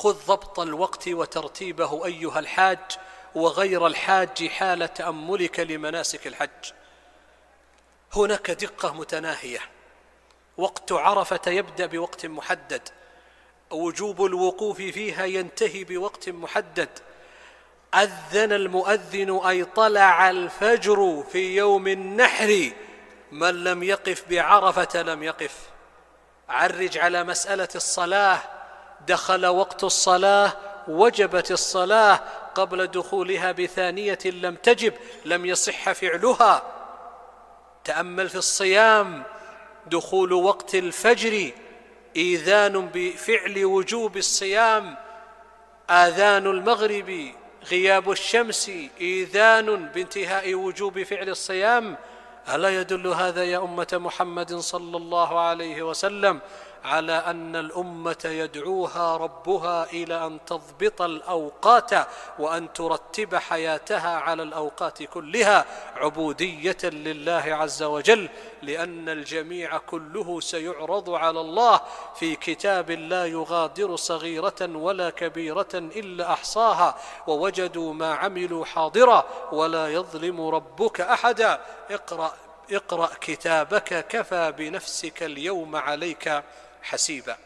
خذ ضبط الوقت وترتيبه أيها الحاج وغير الحاج حال تأملك لمناسك الحج. هناك دقة متناهية. وقت عرفة يبدأ بوقت محدد. وجوب الوقوف فيها ينتهي بوقت محدد. أذن المؤذن أي طلع الفجر في يوم النحر. من لم يقف بعرفة لم يقف. عرج على مسألة الصلاة. دخل وقت الصلاة وجبت الصلاة قبل دخولها بثانية لم تجب لم يصح فعلها. تأمل في الصيام دخول وقت الفجر إيذان بفعل وجوب الصيام آذان المغرب غياب الشمس إيذان بانتهاء وجوب فعل الصيام. ألا يدل هذا يا أمة محمد صلى الله عليه وسلم على أن الأمة يدعوها ربها إلى أن تضبط الأوقات وأن ترتب حياتها على الأوقات كلها عبودية لله عز وجل لأن الجميع كله سيعرض على الله في كتاب لا يغادر صغيرة ولا كبيرة إلا أحصاها ووجدوا ما عملوا حاضرا ولا يظلم ربك أحدا. اقرأ اقرأ كتابك كفى بنفسك اليوم عليك. حسيبا.